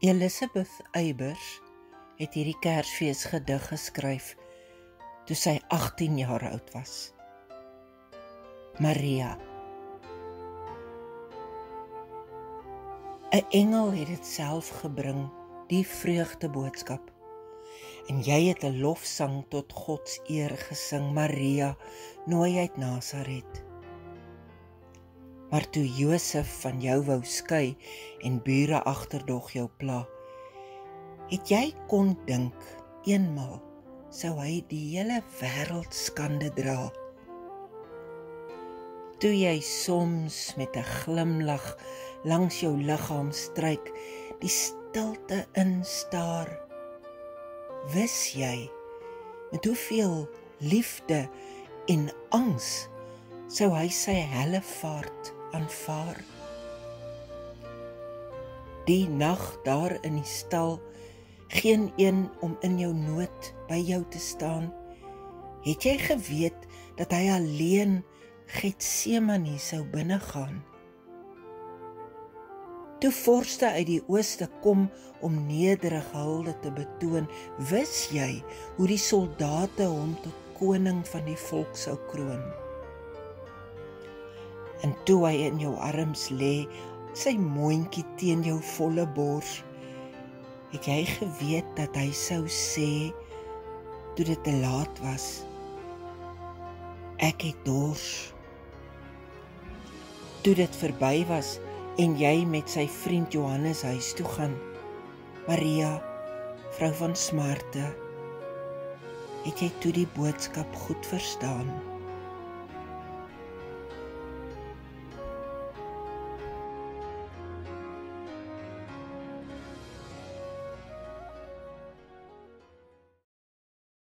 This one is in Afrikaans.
Elizabeth Eybers het hierdie Kersfees gedig geskryf toe sy 18 jaar oud was. Maria 'n Engel het dit self gebring, die vreugdeboodskap. En jy het 'n lofsang tot God se eer gesing, Maria, nooi uit Nasaret. Maar toe Josef van jou wou skei en bure agterdog jou pla, het jy kon dink eenmal sou hy die hele wêreld skande dra. Toe jy soms met 'n glimlag langs jou liggaam stryk, die stilte instaar, wis jy met hoeveel liefde en angs sou hy sy helle vaart aanvaar. Die nag daar in die stal, geen een om in jou nood by jou te staan. Het jy geweet dat hy alleen Getsemane sou binne gaan? Toe vorste uit die ooste kom om nederige hulde te betoon, wis jy hoe die soldate hom tot koning van die volk sou kroon? En toe hy in jou arms lê, sy mondjie teen jou volle bors, het jy geweet dat hy sou sê toe dit te laat was. Ek het dors. Toe dit verby was en jy met sy vriend Johannes huis toe gaan, Maria, vrou van smarte, het jy toe die boodskap goed verstaan?